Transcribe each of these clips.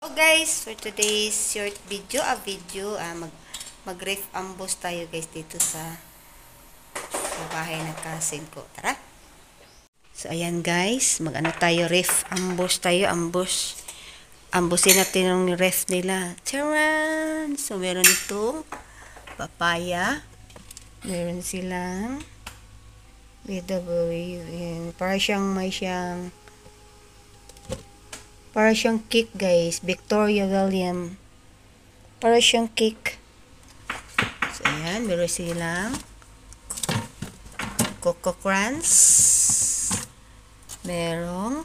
So guys, for today's short video, a video, ah, mag mag-ref ambush tayo guys dito sa sa bahay ng cousin ko. Tara! So ayan guys, mag-ano tayo, ref ambush tayo, ambush. Ambusin natin yung ref nila. Charan! So meron dito papaya. Meron silang with the para siyang may siyang para siyang cake, guys. Victoria William. Para siyang cake. So, ayan. Meron silang Coco Crunch. Merong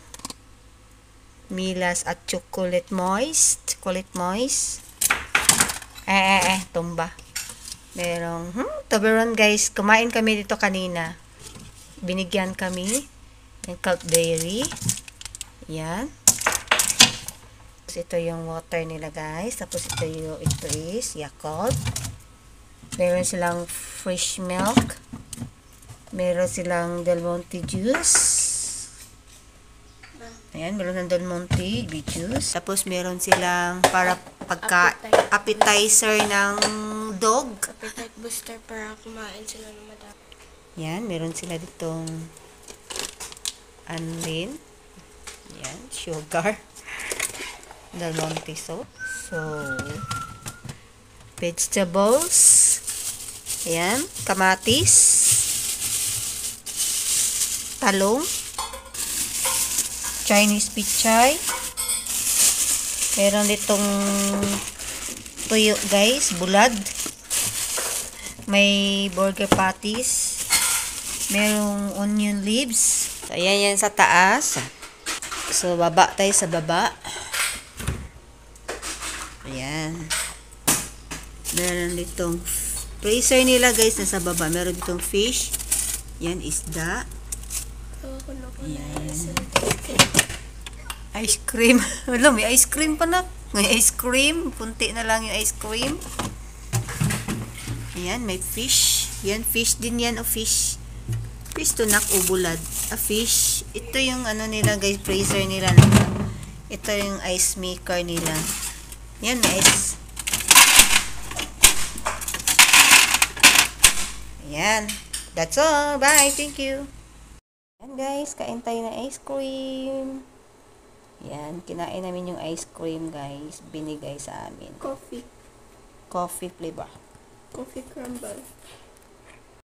Milas at Chocolate Moist. Chocolate Moist. Eh, eh, eh. Tumba. Merong, hmm, Toblerone, guys. Kumain kami dito kanina. Binigyan kami ng Cadbury. Yan. Tapos ito yung water nila guys. Tapos ito yung ito is Yakult. Meron silang fresh milk. Meron silang Del Monte juice. Ayan, meron ng Del Monte juice. Tapos meron silang para pagka appetizer ng dog. Appetite booster para kumain sila ng madami. Yan, meron sila ditong anlin. Yan, sugar. Del Monte soap. So, vegetables. Ayan, kamatis. Talong. Chinese pichay. Meron ditong tuyo guys, bulad. May burger patties. Merong onion leaves. So, ayan yan sa taas. So, baba tayo sa baba. Ayan. Meron ditong freezer nila guys nasa baba. Meron ditong fish. Yan, isda. Ewan ko na kung Yan. nasa Ice cream. Wala, may ice cream pa na. May ice cream. Punti na lang yung ice cream. Ayan, may fish. Yan, fish din yan o fish. Fish to nak o bulad. A fish. Ito yung ano nila guys, freezer nila. Ito yung ice maker nila. Yan, ice. Ayan. That's all. Bye. Thank you. Yan guys, kain tayo ng ice cream. Yan, kinain namin yung ice cream guys. Binigay sa amin. Coffee. Coffee flavor. Coffee crumble.